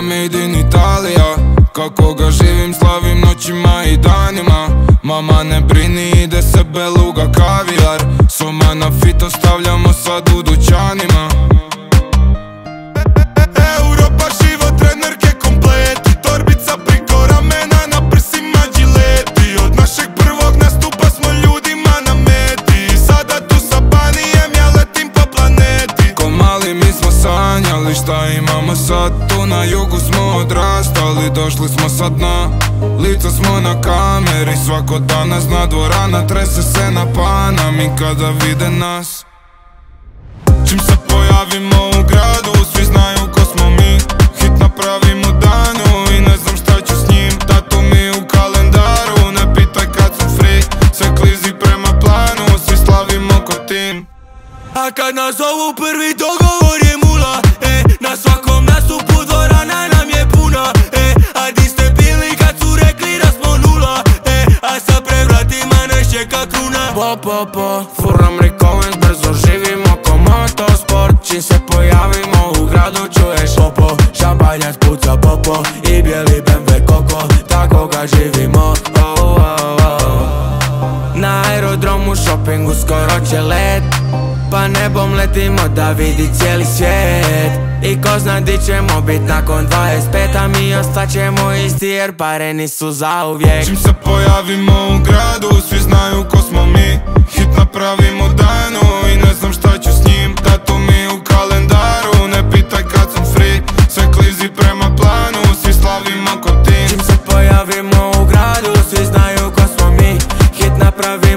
made in Italija. Kako ga živim slavim noćima i danima. Mama ne brini ide se beluga kavijar. Soma na fito stavljamo sad u dućanima imamo sad Tu na jugu smo odrastali, došli smo sad na Lica smo na kameri, svako dana zna dvorana Trese se na panami kada vide nas. Čim se pojavimo u gradu, svi znaju ko smo mi. Hit napravimo danju i ne znam šta ću s njim. Tatu mi u kalendaru, ne pitaj kad sam free. Sve klizi prema planu, svi slavimo ko tim. A kad nas zovu prvi dogovor čeka kruna Po, po, po, furam Rikovens, brzo živimo ko motosport Čim se pojavimo u gradu čuješ popo. Šampanjac puca popo. I bijeli BMW koko Tako ga živimo, oh, oh, oh. Na aerodromu shoppingu skoro će let ne nebom letimo da vidi cijeli svijet. I ko zna di ćemo bit nakon 25 A mi ostaćemo isti jer pare nisu zauvijek. Čim se pojavimo u gradu svi znaju ko smo mi. Hit napravimo danu i ne znam šta ću s njim. Tatu mi u kalendaru ne pitaj kad sam free. Sve klizi prema planu svi slavimo ko tim Čim se pojavimo u gradu svi znaju ko smo mi. Hit napravimo